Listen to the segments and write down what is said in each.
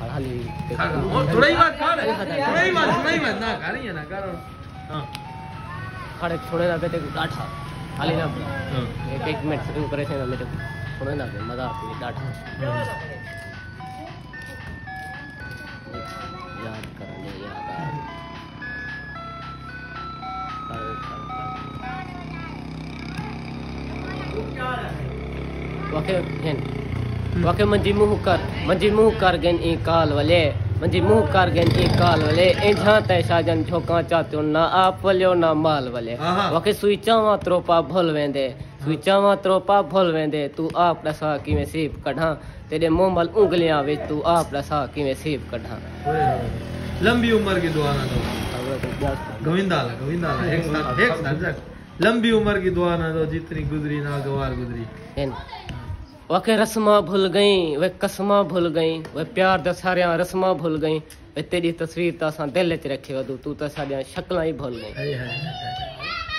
हाली थोड़ा ही। बात कर थोड़ा ही बात थोड़ा ही बात ना कर रही है ना कर हाँ खड़े छोड़े ना बेटे डाठा हाली ना बोला हाँ एक एक मिनट शुरू करे थे ना मेरे को छोड़े ना मज़ा आती है डाठा याद करने याद आ वाके हेन वाके मंजी मुँह कर मंजी मुँह कर गेन ई काल वाले मंजी मुँह कर गेन ई काल वाले ए झा तै साजन झोका चात्यो ना आप वल्यो ना माल वाले। वाके सुईचा वा त्रोपा भुल वेंदे सुईचा वा त्रोपा भुल वेंदे तू आप दसा किवें सीप कढा तेरे मुँह मल उंगलियाँ विच तू आप दसा किवें सीप कढा लंबी उम्र की दुआ ना दो गोविंदा गोविंदा एक साथ एक साथ लंबी उम्र की दुआ ना दो जितनी गुजरी ना गवार गुजरी हेन वाके रस्मा भूल गई वे कसमा भूल गई वे प्यार दा सारियाँ रस्मा भूल गई। वे तेरी तस्वीर ता असां दिल च रखे वदू तू ता साडियाँ शक्लां ही भूल गई।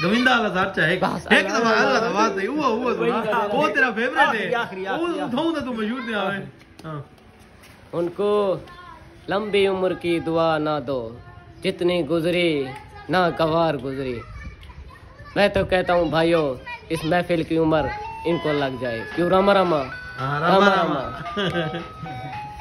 गोविंदा ला साचा एक। एक दफ़ा अल्लाह दा वास्ते हुआ तो वो तेरा फेवरेट है। आखिरी, वो आखिरी। उठाऊं ना तू मशहूर दे आवे। हाँ। उनको लंबी उम्र की दुआ ना दो जितनी गुजरी ना गवार गुजरी। मैं तो कहता हूँ भाइयों इस महफिल की उम्र इनको लग जाए। क्यों? रामा रामा। हाँ रामा रामा रामा।